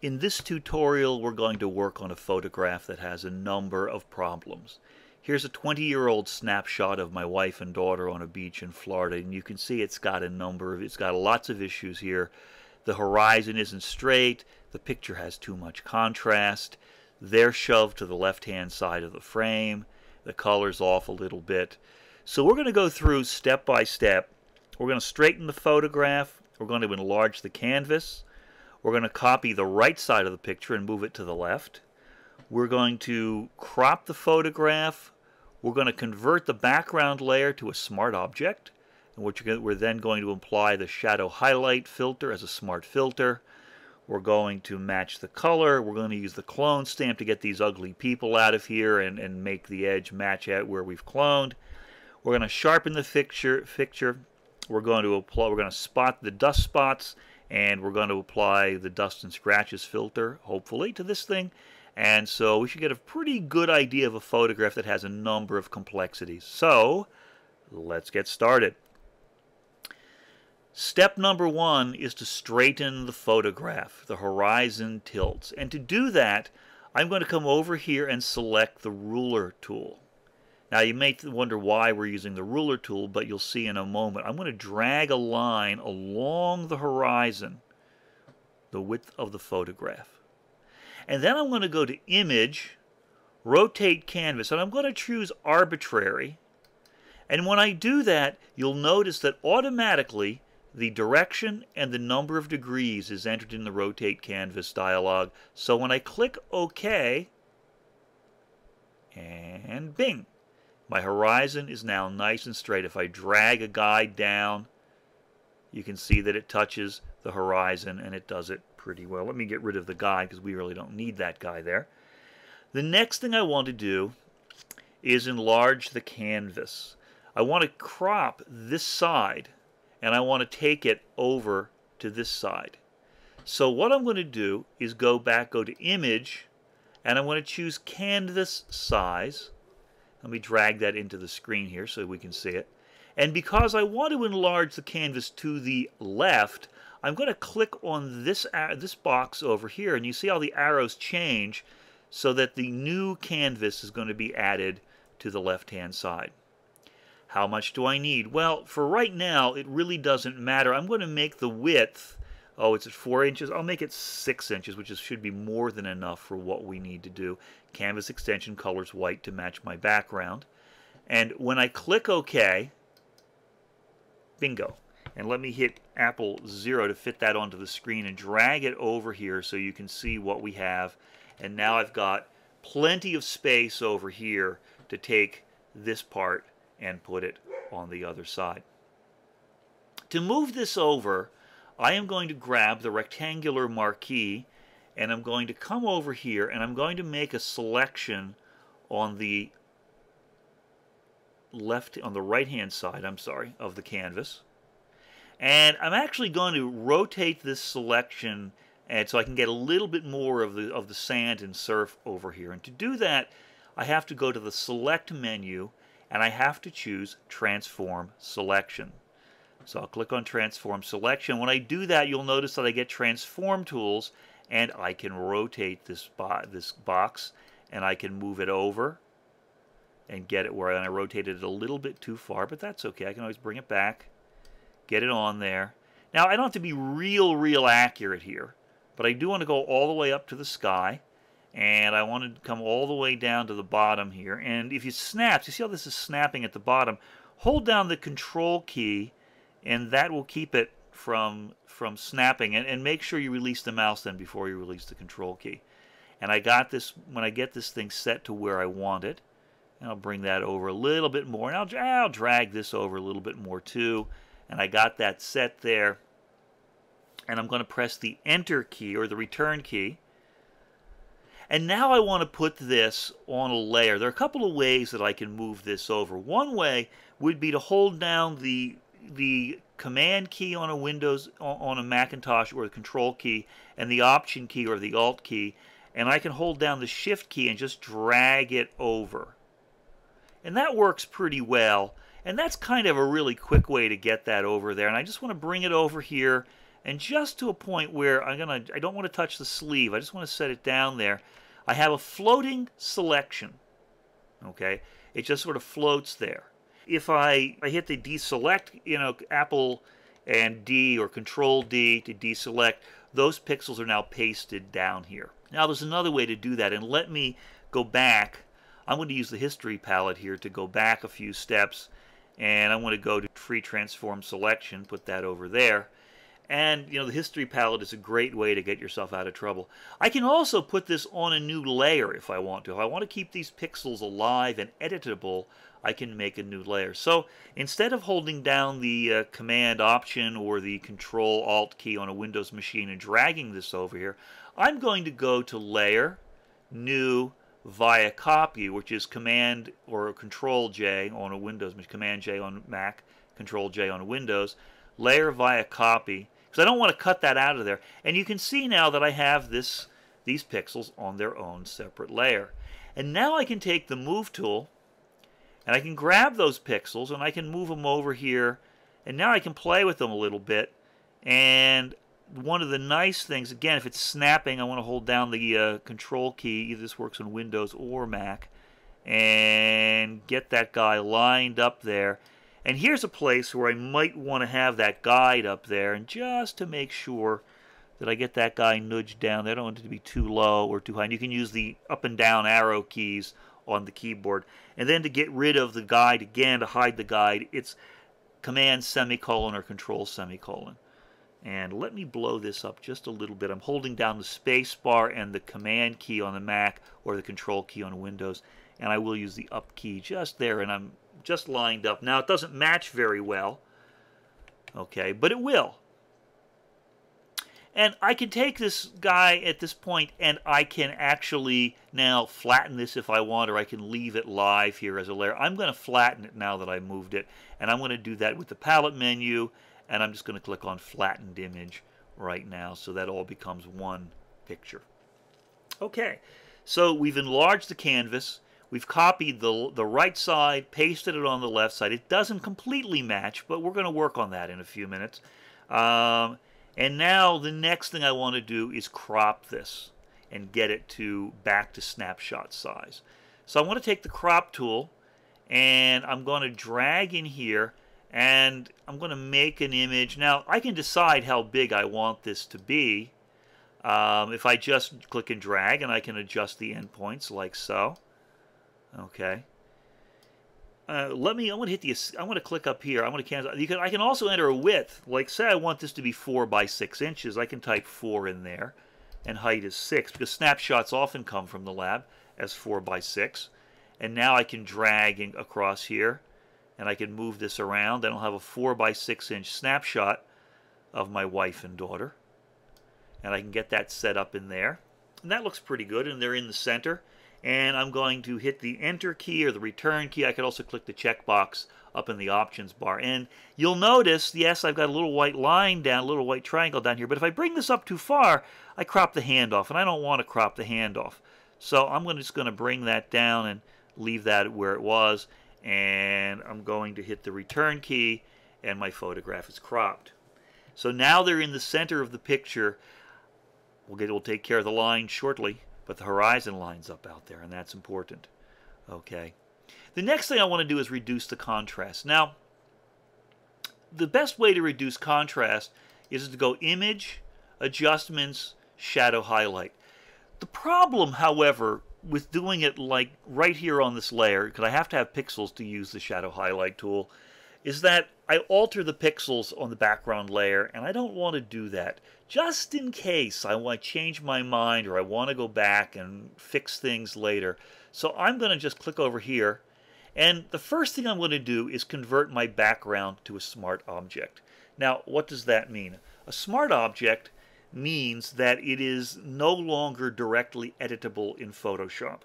In this tutorial, we're going to work on a photograph that has a number of problems. Here's a 20-year-old snapshot of my wife and daughter on a beach in Florida, and you can see it's got a number of, it's got lots of issues here. The horizon isn't straight, the picture has too much contrast, they're shoved to the left-hand side of the frame, the color's off a little bit. So we're going to go through step by step. We're going to straighten the photograph, we're going to enlarge the canvas, we're going to copy the right side of the picture and move it to the left. We're going to crop the photograph. We're going to convert the background layer to a smart object. And we're then going to apply the shadow highlight filter as a smart filter. We're going to match the color. We're going to use the clone stamp to get these ugly people out of here and, and make the edge match at where we've cloned. We're going to sharpen the fixture. fixture. We're going to apply. We're going to spot the dust spots and we're going to apply the dust and scratches filter hopefully to this thing and so we should get a pretty good idea of a photograph that has a number of complexities so let's get started Step number one is to straighten the photograph, the horizon tilts. And to do that, I'm going to come over here and select the ruler tool. Now you may wonder why we're using the ruler tool, but you'll see in a moment. I'm going to drag a line along the horizon, the width of the photograph. And then I'm going to go to Image, Rotate Canvas, and I'm going to choose Arbitrary. And when I do that, you'll notice that automatically the direction and the number of degrees is entered in the Rotate Canvas dialog. So when I click OK, and bing, my horizon is now nice and straight. If I drag a guide down, you can see that it touches the horizon and it does it pretty well. Let me get rid of the guide because we really don't need that guy there. The next thing I want to do is enlarge the canvas. I want to crop this side and I want to take it over to this side. So what I'm going to do is go back, go to Image, and I want to choose Canvas Size let me drag that into the screen here so we can see it. And because I want to enlarge the canvas to the left, I'm going to click on this, this box over here, and you see all the arrows change so that the new canvas is going to be added to the left-hand side. How much do I need? Well, for right now, it really doesn't matter. I'm going to make the width oh, it's at 4 inches. I'll make it 6 inches, which is, should be more than enough for what we need to do. Canvas extension colors white to match my background. And when I click OK, bingo. And let me hit Apple 0 to fit that onto the screen and drag it over here so you can see what we have. And now I've got plenty of space over here to take this part and put it on the other side. To move this over, I am going to grab the rectangular marquee and I'm going to come over here and I'm going to make a selection on the left on the right hand side I'm sorry of the canvas. And I'm actually going to rotate this selection and so I can get a little bit more of the of the sand and surf over here. And to do that I have to go to the select menu and I have to choose transform selection so I'll click on transform selection. When I do that, you'll notice that I get transform tools and I can rotate this, bo this box and I can move it over and get it where I rotated it a little bit too far, but that's okay. I can always bring it back, get it on there. Now, I don't have to be real, real accurate here, but I do want to go all the way up to the sky, and I want to come all the way down to the bottom here. And if you snap, you see how this is snapping at the bottom? Hold down the control key and that will keep it from from snapping. And, and make sure you release the mouse then before you release the control key. And I got this when I get this thing set to where I want it and I'll bring that over a little bit more and I'll, I'll drag this over a little bit more too. And I got that set there. And I'm going to press the enter key or the return key. And now I want to put this on a layer. There are a couple of ways that I can move this over. One way would be to hold down the the command key on a Windows on a Macintosh or the control key and the option key or the alt key and I can hold down the shift key and just drag it over. And that works pretty well and that's kind of a really quick way to get that over there and I just want to bring it over here and just to a point where I'm gonna I don't want to touch the sleeve. I just want to set it down there. I have a floating selection. Okay, it just sort of floats there. If I, I hit the deselect, you know, Apple and D or Control D to deselect, those pixels are now pasted down here. Now there's another way to do that, and let me go back. I'm going to use the history palette here to go back a few steps, and I'm going to go to free transform selection, put that over there. And, you know, the history palette is a great way to get yourself out of trouble. I can also put this on a new layer if I want to. If I want to keep these pixels alive and editable, I can make a new layer. So instead of holding down the uh, Command Option or the Control Alt key on a Windows machine and dragging this over here, I'm going to go to Layer, New, via Copy, which is Command or Control J on a Windows, machine, Command J on Mac, Control J on Windows, Layer via Copy, because I don't want to cut that out of there. And you can see now that I have this these pixels on their own separate layer. And now I can take the Move tool and I can grab those pixels and I can move them over here. And now I can play with them a little bit. And one of the nice things again if it's snapping I want to hold down the uh, control key. Either this works on Windows or Mac. And get that guy lined up there. And here's a place where I might want to have that guide up there, and just to make sure that I get that guy nudged down, I don't want it to be too low or too high. And you can use the up and down arrow keys on the keyboard. And then to get rid of the guide, again, to hide the guide, it's Command semicolon or Control semicolon. And let me blow this up just a little bit. I'm holding down the space bar and the Command key on the Mac or the Control key on Windows. And I will use the up key just there, and I'm just lined up. Now, it doesn't match very well, okay, but it will. And I can take this guy at this point and I can actually now flatten this if I want, or I can leave it live here as a layer. I'm going to flatten it now that I moved it, and I'm going to do that with the palette menu, and I'm just going to click on flattened image right now so that all becomes one picture. Okay, so we've enlarged the canvas. We've copied the, the right side, pasted it on the left side. It doesn't completely match, but we're going to work on that in a few minutes. Um, and now the next thing I want to do is crop this and get it to back to snapshot size. So I want to take the crop tool and I'm going to drag in here and I'm going to make an image. Now I can decide how big I want this to be. Um, if I just click and drag and I can adjust the endpoints like so. Okay. Uh, let me, I want to hit the, I want to click up here. I want to cancel. You can, I can also enter a width. Like say I want this to be 4 by 6 inches. I can type 4 in there. And height is 6 because snapshots often come from the lab as 4 by 6. And now I can drag across here. And I can move this around. And I'll have a 4 by 6 inch snapshot of my wife and daughter. And I can get that set up in there. And that looks pretty good. And they're in the center and I'm going to hit the enter key or the return key. I could also click the checkbox up in the options bar. And you'll notice, yes, I've got a little white line down, a little white triangle down here, but if I bring this up too far, I crop the hand off, and I don't want to crop the hand off. So I'm just going to bring that down and leave that where it was, and I'm going to hit the return key, and my photograph is cropped. So now they're in the center of the picture. We'll, get, we'll take care of the line shortly but the horizon lines up out there, and that's important. Okay. The next thing I want to do is reduce the contrast. Now, the best way to reduce contrast is to go Image, Adjustments, Shadow Highlight. The problem, however, with doing it like right here on this layer, because I have to have pixels to use the Shadow Highlight tool, is that I alter the pixels on the background layer, and I don't want to do that. Just in case I want to change my mind or I want to go back and fix things later. So I'm going to just click over here, and the first thing I'm going to do is convert my background to a smart object. Now, what does that mean? A smart object means that it is no longer directly editable in Photoshop.